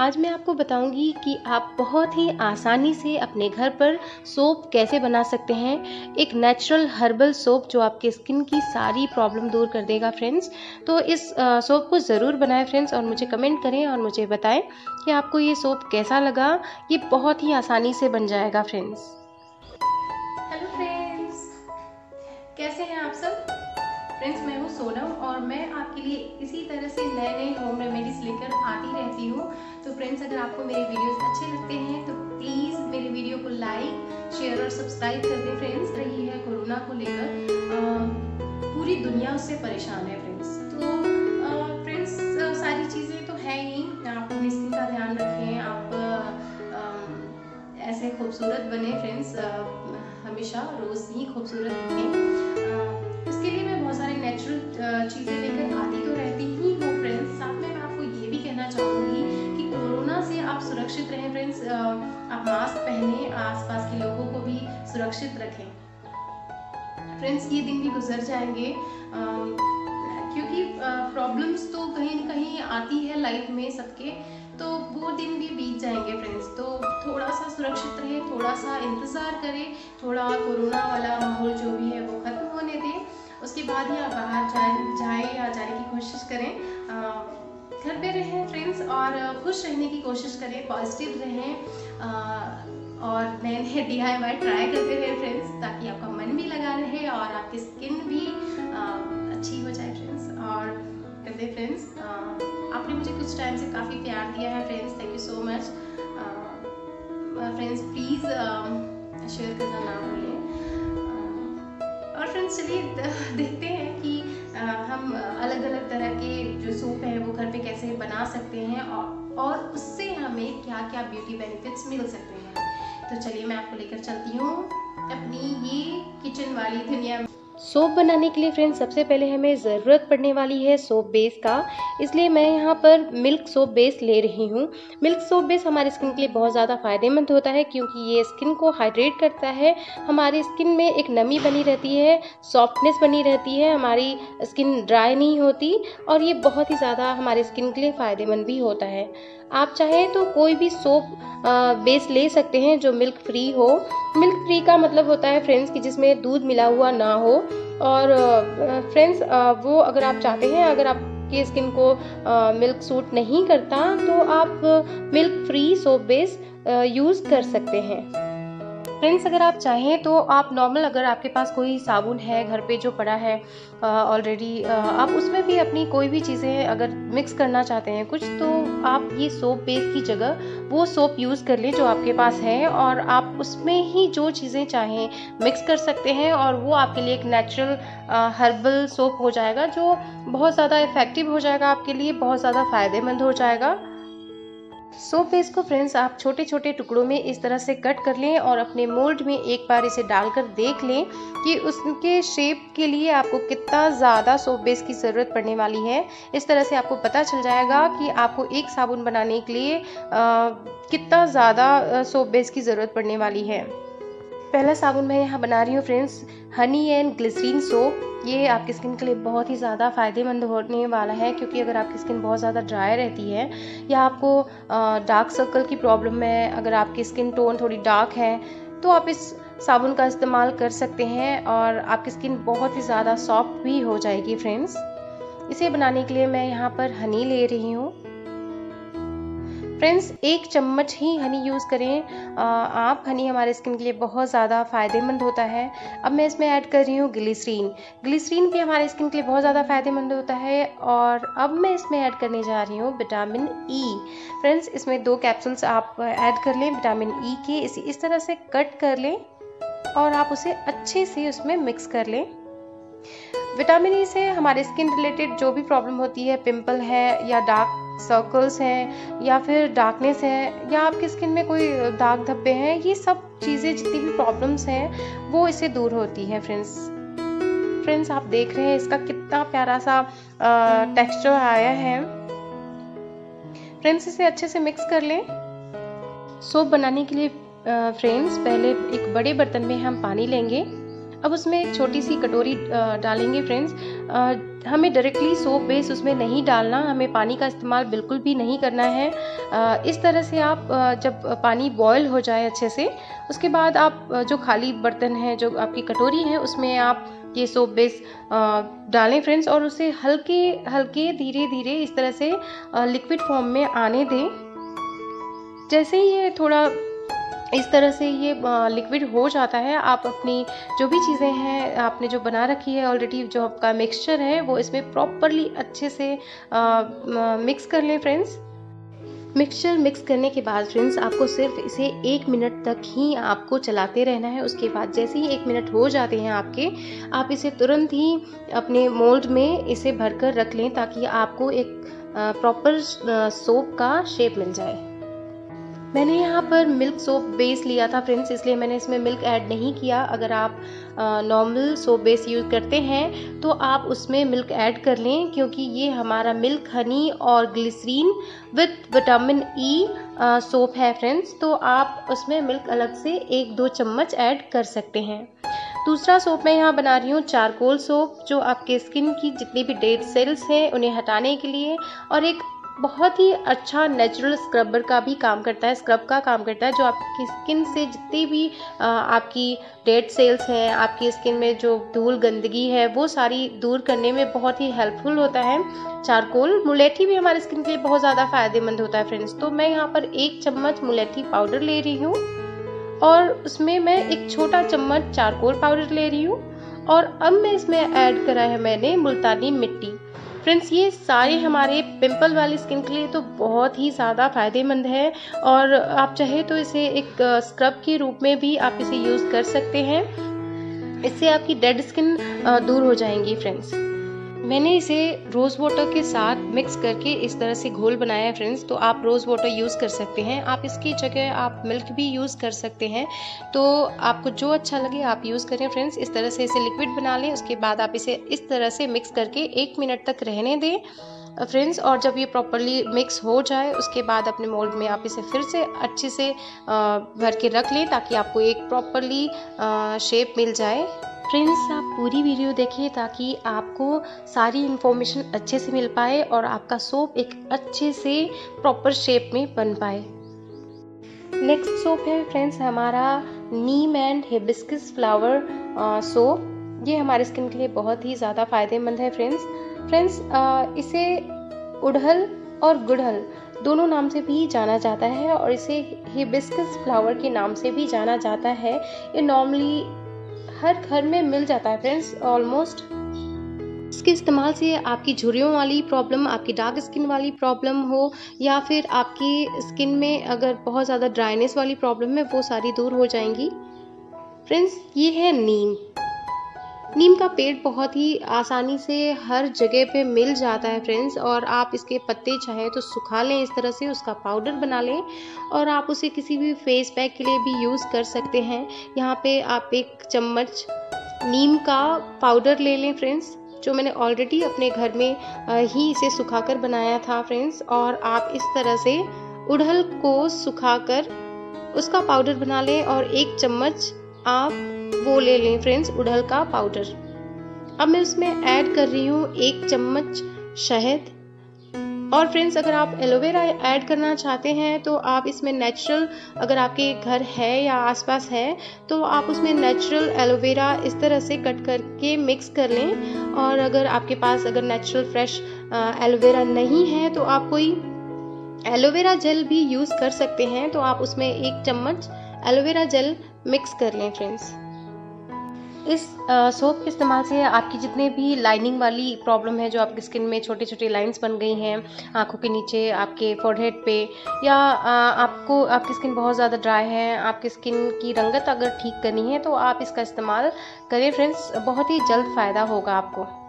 आज मैं आपको बताऊँगी कि आप बहुत ही आसानी से अपने घर पर सोप कैसे बना सकते हैं। एक नेचुरल हर्बल सोप जो आपके स्किन की सारी प्रॉब्लम दूर कर देगा फ्रेंड्स तो इस सोप को ज़रूर बनाएँ फ्रेंड्स और मुझे कमेंट करें और मुझे बताएँ कि आपको ये सोप कैसा लगा। ये बहुत ही आसानी से बन जाएगा फ्रेंड्स हेलो फ्रेंड्स कैसे हैं आप सब? फ्रेंड्स मैं हूँ सोनम और मैं आपके लिए इसी तरह से नए नए होम लेकर आती रहती हूँ। तो फ्रेंड्स अगर आपको मेरे वीडियोस अच्छे लगते हैं तो प्लीज़ मेरे वीडियो को लाइक शेयर और सब्सक्राइब कर दें फ्रेंड्स रही है कोरोना को लेकर। पूरी दुनिया उससे परेशान है फ्रेंड्स तो फ्रेंड्स सारी चीज़ें तो है ही। आप अपनी स्किन का ध्यान रखें। आप ऐसे खूबसूरत बने फ्रेंड्स हमेशा रोज़ ही खूबसूरत दिखें। इसके लिए मैं बहुत सारे नेचुरल चीज़ें फ्रेंड्स आप मास्क पहने, आसपास के लोगों को भी सुरक्षित रखें। फ्रेंड्स ये दिन भी गुजर जाएँगे। क्योंकि प्रॉब्लम्स तो कहीं ना कहीं आती है लाइफ में सबके तो वो दिन भी बीत जाएँगे फ्रेंड्स तो थोड़ा सा सुरक्षित रहे, थोड़ा सा इंतज़ार करें, थोड़ा कोरोना वाला माहौल जो भी है वो ख़त्म होने दें। उसके बाद ही आप बाहर जाए जाए या जाने की कोशिश करें। घर पे रहें फ्रेंड्स और खुश रहने की कोशिश करें पॉजिटिव रहें और नए नए डी आई वाई ट्राई करते रहें फ्रेंड्स ताकि आपका मन भी लगा रहे और आपकी स्किन भी अच्छी हो जाए फ्रेंड्स और कहते फ्रेंड्स आपने मुझे कुछ टाइम से काफ़ी प्यार दिया है friends thank you so much friends please share करना ना भूलें. और फ्रेंड्स चलिए, देखते हैं कि हम अलग अलग तरह के जो सूप हैं वो घर पे कैसे बना सकते हैं और, और उससे हमें क्या क्या ब्यूटी बेनिफिट्स मिल सकते हैं। तो चलिए मैं आपको लेकर चलती हूँ अपनी ये किचन वाली दुनिया में। सोप बनाने के लिए फ्रेंड्स सबसे पहले हमें ज़रूरत पड़ने वाली है सोप बेस का। इसलिए मैं यहाँ पर मिल्क सोप बेस ले रही हूँ। मिल्क सोप बेस हमारी स्किन के लिए बहुत ज़्यादा फ़ायदेमंद होता है क्योंकि ये स्किन को हाइड्रेट करता है। हमारी स्किन में एक नमी बनी रहती है सॉफ्टनेस बनी रहती है, हमारी स्किन ड्राई नहीं होती और ये बहुत ही ज़्यादा हमारी स्किन के लिए फ़ायदेमंद भी होता है। आप चाहें तो कोई भी सोप बेस ले सकते हैं जो मिल्क फ्री हो। मिल्क फ्री का मतलब होता है फ्रेंड्स कि जिसमें दूध मिला हुआ ना हो। और फ्रेंड्स वो अगर आप चाहते हैं, अगर आप आपकी स्किन को मिल्क सूट नहीं करता तो आप milk free soap base use कर सकते हैं। फ्रेंड्स अगर आप चाहें तो आप नॉर्मल अगर आपके पास कोई साबुन है, घर पे जो पड़ा है ऑलरेडी आप उसमें भी अपनी कोई भी चीज़ें अगर मिक्स करना चाहते हैं कुछ तो आप ये सोप बेस की जगह वो सोप यूज़ कर लें जो आपके पास है और आप उसमें ही जो चीज़ें चाहें मिक्स कर सकते हैं और वो आपके लिए एक नेचुरल हर्बल सोप हो जाएगा जो बहुत ज़्यादा इफ़ेक्टिव हो जाएगा आपके लिए, बहुत ज़्यादा फ़ायदेमंद हो जाएगा। सोप बेस को फ्रेंड्स आप छोटे छोटे टुकड़ों में इस तरह से कट कर लें और अपने मोल्ड में एक बार इसे डालकर देख लें कि उसके शेप के लिए आपको कितना ज़्यादा सोप बेस की ज़रूरत पड़ने वाली है। इस तरह से आपको पता चल जाएगा कि आपको एक साबुन बनाने के लिए कितना ज़्यादा सोप बेस की ज़रूरत पड़ने वाली है। पहला साबुन मैं यहाँ बना रही हूँ friends honey and glycerin soap ये आपकी स्किन के लिए बहुत ही ज़्यादा फ़ायदेमंद होने वाला है, क्योंकि अगर आपकी स्किन बहुत ज़्यादा ड्राई रहती है, या आपको डार्क सर्कल की प्रॉब्लम है, अगर आपकी स्किन टोन थोड़ी डार्क है तो आप इस साबुन का इस्तेमाल कर सकते हैं और आपकी स्किन बहुत ही ज़्यादा सॉफ्ट भी हो जाएगी फ्रेंड्स इसे बनाने के लिए मैं यहाँ पर हनी ले रही हूँ. फ्रेंड्स एक चम्मच ही हनी यूज़ करें। आप हनी हमारे स्किन के लिए बहुत ज़्यादा फ़ायदेमंद होता है। अब मैं इसमें ऐड कर रही हूँ ग्लिसरीन ग्लिसरीन भी हमारे स्किन के लिए बहुत ज़्यादा फ़ायदेमंद होता है और अब मैं इसमें ऐड करने जा रही हूँ विटामिन ई फ्रेंड्स इसमें दो कैप्सूल्स आप ऐड कर लें विटामिन ई के। इसी इस तरह से कट कर लें और आप उसे अच्छे से उसमें मिक्स कर लें। विटामिन ई से हमारे स्किन रिलेटेड जो भी प्रॉब्लम होती है पिंपल है या डार्क सर्कल्स हैं, या फिर डार्कनेस है, या आपकी स्किन में कोई दाग धब्बे हैं, ये सब चीज़ें जितनी भी प्रॉब्लम्स हैं, वो इससे दूर होती हैं फ्रेंड्स फ्रेंड्स आप देख रहे हैं इसका कितना प्यारा सा टेक्सचर आया है. फ्रेंड्स इसे अच्छे से मिक्स कर लें. सोप बनाने के लिए फ्रेंड्स पहले एक बड़े बर्तन में हम पानी लेंगे. अब उसमें एक छोटी सी कटोरी डालेंगे फ्रेंड्स हमें डायरेक्टली सोप बेस उसमें नहीं डालना, हमें पानी का इस्तेमाल बिल्कुल भी नहीं करना है। इस तरह से आप जब पानी बॉयल हो जाए अच्छे से, उसके बाद आप जो खाली बर्तन है, जो आपकी कटोरी है, उसमें आप ये सोप बेस डालें फ्रेंड्स और उसे हल्के हल्के धीरे धीरे इस तरह से लिक्विड फॉर्म में आने दें। जैसे ही ये थोड़ा इस तरह से ये लिक्विड हो जाता है। आप अपनी जो भी चीज़ें हैं, आपने जो बना रखी है ऑलरेडी जो आपका मिक्सचर है, वो इसमें प्रॉपरली अच्छे से मिक्स कर लें फ्रेंड्स मिक्सचर मिक्स करने के बाद फ्रेंड्स आपको सिर्फ़ इसे एक मिनट तक ही आपको चलाते रहना है। उसके बाद जैसे ही एक मिनट हो जाते हैं आपके, आप इसे तुरंत ही अपने मोल्ड में इसे भरकर रख लें ताकि आपको एक प्रॉपर सोप का शेप मिल जाए। मैंने यहाँ पर मिल्क सोप बेस लिया था फ्रेंड्स इसलिए मैंने इसमें मिल्क ऐड नहीं किया। अगर आप नॉर्मल सोप बेस यूज़ करते हैं तो आप उसमें मिल्क ऐड कर लें, क्योंकि ये हमारा मिल्क हनी और glycerin with vitamin E soap है फ्रेंड्स तो आप उसमें मिल्क अलग से एक दो चम्मच ऐड कर सकते हैं। दूसरा सोप मैं यहाँ बना रही हूँ चारकोल सोप जो आपके स्किन की जितनी भी डेड सेल्स हैं, उन्हें हटाने के लिए, और एक बहुत ही अच्छा नेचुरल स्क्रबर का भी काम करता है स्क्रब का काम करता है, जो आपकी स्किन से जितनी भी आपकी डेड सेल्स हैं, आपकी स्किन में जो धूल गंदगी है, वो सारी दूर करने में बहुत ही हेल्पफुल होता है। चारकोल, मुलेठी भी हमारे स्किन के लिए बहुत ज़्यादा फ़ायदेमंद होता है फ्रेंड्स तो मैं यहाँ पर एक चम्मच मुलेठी पाउडर ले रही हूँ और उसमें मैं एक छोटा चम्मच चारकोल पाउडर ले रही हूँ और अब मैं इसमें ऐड करा है मैंने मुल्तानी मिट्टी। फ्रेंड्स ये सारे हमारे पिंपल वाली स्किन के लिए तो बहुत ही ज़्यादा फ़ायदेमंद है और आप चाहे तो इसे एक स्क्रब के रूप में भी आप इसे यूज़ कर सकते हैं। इससे आपकी डेड स्किन दूर हो जाएँगी फ्रेंड्स मैंने इसे रोज़ वाटर के साथ मिक्स करके इस तरह से घोल बनाया है फ्रेंड्स तो आप रोज़ वाटर यूज़ कर सकते हैं। आप इसकी जगह आप मिल्क भी यूज़ कर सकते हैं। तो आपको जो अच्छा लगे, आप यूज़ करें फ्रेंड्स इस तरह से इसे लिक्विड बना लें, उसके बाद आप इसे इस तरह से मिक्स करके एक मिनट तक रहने दें फ्रेंड्स और जब ये प्रॉपरली मिक्स हो जाए, उसके बाद अपने मोल्ड में आप इसे फिर से अच्छे से भर के रख लें, ताकि आपको एक प्रॉपरली शेप मिल जाए। फ्रेंड्स आप पूरी वीडियो देखिए ताकि आपको सारी इन्फॉर्मेशन अच्छे से मिल पाए और आपका सोप एक अच्छे से प्रॉपर शेप में बन पाए। नेक्स्ट सोप है फ्रेंड्स हमारा neem and hibiscus flower soap ये हमारे स्किन के लिए बहुत ही ज़्यादा फ़ायदेमंद है फ्रेंड्स फ्रेंड्स इसे उड़हल और गुड़हल दोनों नाम से भी जाना जाता है और इसे हिबिस्कस फ्लावर के नाम से भी जाना जाता है। ये नॉर्मली हर घर में मिल जाता है फ्रेंड्स ऑलमोस्ट इसके इस्तेमाल से आपकी झुरियों वाली प्रॉब्लम आपकी डार्क स्किन वाली प्रॉब्लम हो, या फिर आपकी स्किन में अगर बहुत ज़्यादा ड्राइनेस वाली प्रॉब्लम है, वो सारी दूर हो जाएँगी। फ्रेंड्स ये है नीम। नीम का पेड़ बहुत ही आसानी से हर जगह पे मिल जाता है फ्रेंड्स और आप इसके पत्ते चाहें तो सुखा लें, इस तरह से उसका पाउडर बना लें, और आप उसे किसी भी फेस पैक के लिए भी यूज़ कर सकते हैं। यहाँ पे आप एक चम्मच नीम का पाउडर ले लें फ्रेंड्स जो मैंने ऑलरेडी अपने घर में ही इसे सुखाकर बनाया था फ्रेंड्स और आप इस तरह से उड़हल को सुखाकर उसका पाउडर बना लें, और एक चम्मच आप वो ले लें फ्रेंड्स, उड़हल का पाउडर अब मैं उसमें ऐड कर रही हूँ एक चम्मच शहद। और फ्रेंड्स, अगर आप एलोवेरा ऐड करना चाहते हैं तो आप इसमें नेचुरल अगर आपके घर है या आसपास है तो आप उसमें नेचुरल एलोवेरा इस तरह से कट करके मिक्स कर लें। और अगर आपके पास अगर नेचुरल फ्रेश एलोवेरा नहीं है तो आप कोई एलोवेरा जेल भी यूज़ कर सकते हैं। तो आप उसमें एक चम्मच एलोवेरा जेल मिक्स कर लें फ्रेंड्स इस सोप के इस्तेमाल से आपकी जितने भी लाइनिंग वाली प्रॉब्लम है, जो आपकी स्किन में छोटी छोटी लाइंस बन गई हैं, आँखों के नीचे, आपके फोरहेड पे, या आपको, आपकी स्किन बहुत ज़्यादा ड्राई है, आपकी स्किन की रंगत अगर ठीक करनी है तो आप इसका इस्तेमाल करें फ्रेंड्स बहुत ही जल्द फ़ायदा होगा आपको.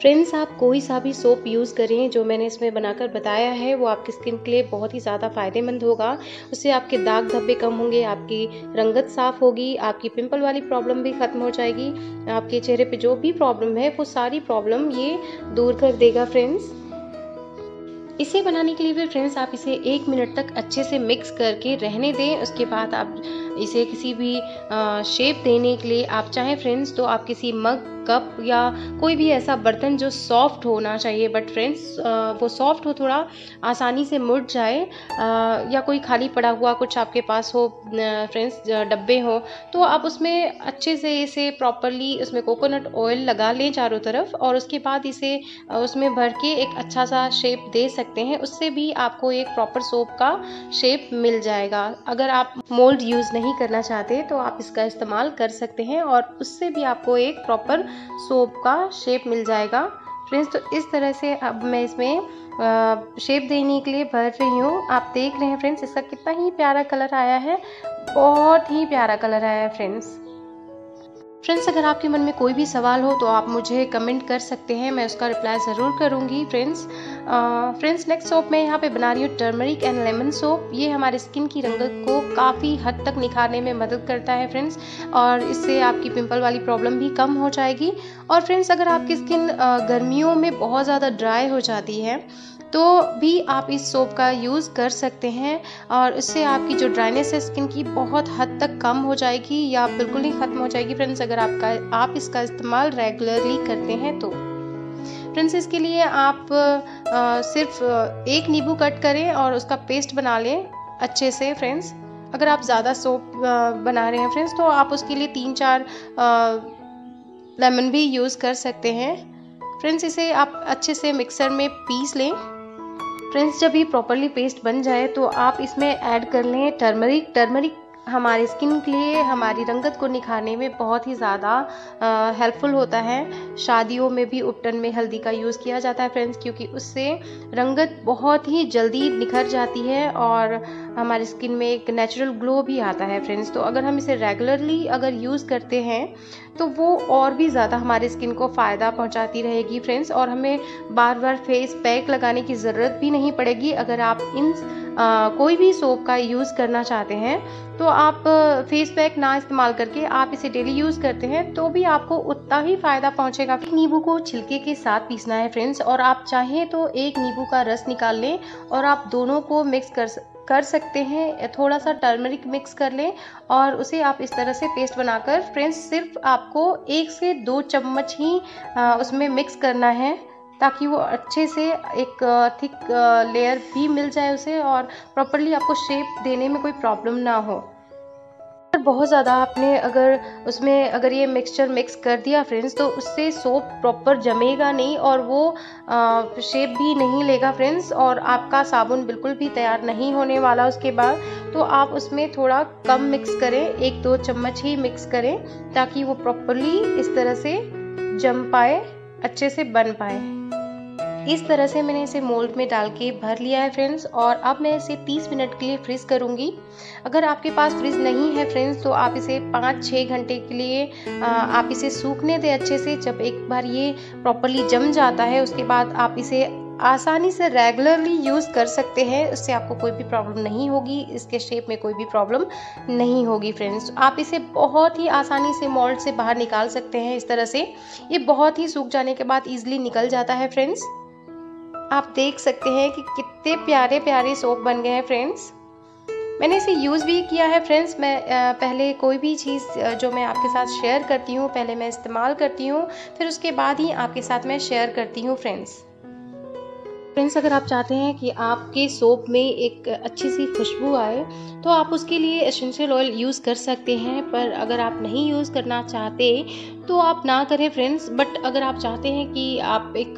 फ्रेंड्स आप कोई सा भी सोप यूज़ करें, जो मैंने इसमें बनाकर बताया है, वो आपकी स्किन के लिए बहुत ही ज़्यादा फ़ायदेमंद होगा। उससे आपके दाग धब्बे कम होंगे, आपकी रंगत साफ़ होगी, आपकी पिंपल वाली प्रॉब्लम भी ख़त्म हो जाएगी, आपके चेहरे पे जो भी प्रॉब्लम है, वो सारी प्रॉब्लम ये दूर कर देगा फ्रेंड्स इसे बनाने के लिए भी फ्रेंड्स आप इसे एक मिनट तक अच्छे से मिक्स करके रहने दें। उसके बाद आप इसे किसी भी शेप देने के लिए आप चाहें फ्रेंड्स तो आप किसी मग कप या कोई भी ऐसा बर्तन जो सॉफ्ट होना चाहिए। बट फ्रेंड्स वो सॉफ्ट हो, थोड़ा आसानी से मुड़ जाए या कोई खाली पड़ा हुआ कुछ आपके पास हो फ्रेंड्स डब्बे हो तो आप उसमें अच्छे से इसे प्रॉपरली उसमें कोकोनट ऑयल लगा लें चारों तरफ़ और उसके बाद इसे उसमें भर के एक अच्छा सा शेप दे सकते हैं। उससे भी आपको एक प्रॉपर सोप का शेप मिल जाएगा। अगर आप मोल्ड यूज़ नहीं करना चाहते तो आप इसका इस्तेमाल कर सकते हैं और उससे भी आपको एक प्रॉपर सोप का शेप मिल जाएगा। फ्रेंड्स तो इस तरह से अब मैं इसमें शेप देने के लिए भर रही हूँ। आप देख रहे हैं फ्रेंड्स इसका कितना ही प्यारा कलर आया है। बहुत ही प्यारा कलर आया है फ्रेंड्स फ्रेंड्स अगर आपके मन में कोई भी सवाल हो तो आप मुझे कमेंट कर सकते हैं। मैं उसका रिप्लाई ज़रूर करूँगी फ्रेंड्स फ्रेंड्स नेक्स्ट सोप मैं यहाँ पे बना रही हूँ टर्मरिक एंड लेमन सोप ये हमारे स्किन की रंगत को काफ़ी हद तक निखारने में मदद करता है फ्रेंड्स और इससे आपकी पिंपल वाली प्रॉब्लम भी कम हो जाएगी। और फ्रेंड्स अगर आपकी स्किन गर्मियों में बहुत ज़्यादा ड्राई हो जाती है तो भी आप इस सोप का यूज़ कर सकते हैं, और इससे आपकी जो ड्राइनेस है स्किन की बहुत हद तक कम हो जाएगी या बिल्कुल ही ख़त्म हो जाएगी। फ्रेंड्स अगर आपका, आप इसका इस्तेमाल रेगुलरली करते हैं तो। फ्रेंड्स इसके लिए आप आ, सिर्फ़ एक नींबू कट करें और उसका पेस्ट बना लें अच्छे से फ्रेंड्स अगर आप ज़्यादा सोप बना रहे हैं फ्रेंड्स तो आप उसके लिए तीन चार लेमन भी यूज़ कर सकते हैं। फ्रेंड्स इसे आप अच्छे से मिक्सर में पीस लें। फ्रेंड्स जब ये प्रॉपरली पेस्ट बन जाए तो आप इसमें ऐड कर लें टर्मरिक टर्मरिक हमारे स्किन के लिए, हमारी रंगत को निखारने में बहुत ही ज़्यादा हेल्पफुल होता है। शादियों में भी उपटन में हल्दी का यूज़ किया जाता है फ्रेंड्स क्योंकि उससे रंगत बहुत ही जल्दी निखर जाती है और हमारी स्किन में एक नेचुरल ग्लो भी आता है फ्रेंड्स तो अगर हम इसे रेगुलरली अगर यूज़ करते हैं तो वो और भी ज़्यादा हमारे स्किन को फ़ायदा पहुंचाती रहेगी फ्रेंड्स और हमें बार बार फेस पैक लगाने की ज़रूरत भी नहीं पड़ेगी। अगर आप इन कोई भी सोप का यूज़ करना चाहते हैं तो आप फेस पैक ना इस्तेमाल करके आप इसे डेली यूज़ करते हैं तो भी आपको उतना ही फ़ायदा पहुंचेगा। नींबू को छिलके के साथ पीसना है फ्रेंड्स और आप चाहें तो एक नींबू का रस निकाल लें, और आप दोनों को मिक्स कर कर सकते हैं। थोड़ा सा टर्मरिक मिक्स कर लें, और उसे आप इस तरह से पेस्ट बनाकर फ्रेंड्स सिर्फ़ आपको एक से दो चम्मच ही उसमें मिक्स करना है। ताकि वो अच्छे से एक थिक लेयर भी मिल जाए उसे और प्रॉपरली आपको शेप देने में कोई प्रॉब्लम ना हो। बहुत ज़्यादा आपने अगर उसमें अगर ये मिक्सचर मिक्स कर दिया फ्रेंड्स तो उससे सोप प्रॉपर जमेगा नहीं और वो आ, शेप भी नहीं लेगा फ्रेंड्स और आपका साबुन बिल्कुल भी तैयार नहीं होने वाला उसके बाद तो आप उसमें थोड़ा कम मिक्स करें एक दो चम्मच ही मिक्स करें ताकि वो प्रॉपरली इस तरह से जम पाए अच्छे से बन पाए। इस तरह से मैंने इसे मोल्ड में डाल के भर लिया है फ्रेंड्स और अब मैं इसे 30 मिनट के लिए फ्रीज करूँगी। अगर आपके पास फ्रिज नहीं है फ्रेंड्स तो आप इसे पाँच छः घंटे के लिए आप इसे सूखने दें अच्छे से। जब एक बार ये प्रॉपरली जम जाता है, उसके बाद आप इसे आसानी से रेगुलरली यूज़ कर सकते हैं। उससे आपको कोई भी प्रॉब्लम नहीं होगी, इसके शेप में कोई भी प्रॉब्लम नहीं होगी फ्रेंड्स आप इसे बहुत ही आसानी से मोल्ड से बाहर निकाल सकते हैं इस तरह से। ये बहुत ही सूख जाने के बाद ईजिली निकल जाता है फ्रेंड्स आप देख सकते हैं कि कितने प्यारे प्यारे सोप बन गए हैं फ्रेंड्स मैंने इसे यूज़ भी किया है फ्रेंड्स मैं पहले कोई भी चीज़ जो मैं आपके साथ शेयर करती हूँ, पहले मैं इस्तेमाल करती हूँ, फिर उसके बाद ही आपके साथ मैं शेयर करती हूँ फ्रेंड्स फ्रेंड्स अगर आप चाहते हैं कि आपके सोप में एक अच्छी सी खुशबू आए तो आप उसके लिए एसेंशियल ऑयल यूज़ कर सकते हैं, पर अगर आप नहीं यूज़ करना चाहते तो आप ना करें फ्रेंड्स बट अगर आप चाहते हैं कि आप एक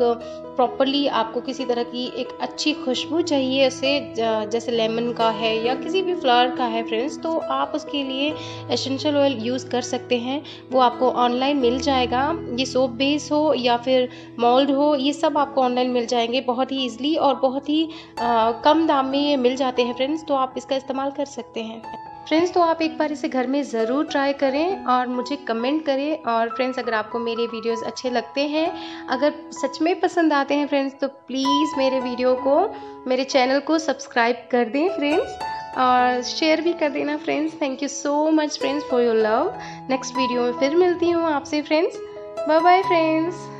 प्रॉपरली आपको किसी तरह की एक अच्छी खुशबू चाहिए उसे जैसे लेमन का है या किसी भी फ्लावर का है फ्रेंड्स तो आप उसके लिए एसेंशियल ऑयल यूज़ कर सकते हैं। वो आपको ऑनलाइन मिल जाएगा। ये सोप बेस हो या फिर मोल्ड हो ये सब आपको ऑनलाइन मिल जाएँगे। बहुत ही ईजिली और बहुत ही आ, कम दाम में ये मिल जाते हैं फ्रेंड्स तो आप इसका इस्तेमाल कर सकते हैं। फ्रेंड्स तो आप एक बार इसे घर में ज़रूर ट्राई करें और मुझे कमेंट करें। और फ्रेंड्स अगर आपको मेरे वीडियोस अच्छे लगते हैं, अगर सच में पसंद आते हैं फ्रेंड्स तो प्लीज़ मेरे वीडियो को, मेरे चैनल को सब्सक्राइब कर दें फ्रेंड्स और शेयर भी कर देना friends thank you so much friends for your love next video में फिर मिलती हूँ आपसे फ्रेंड्स बाय बाय फ्रेंड्स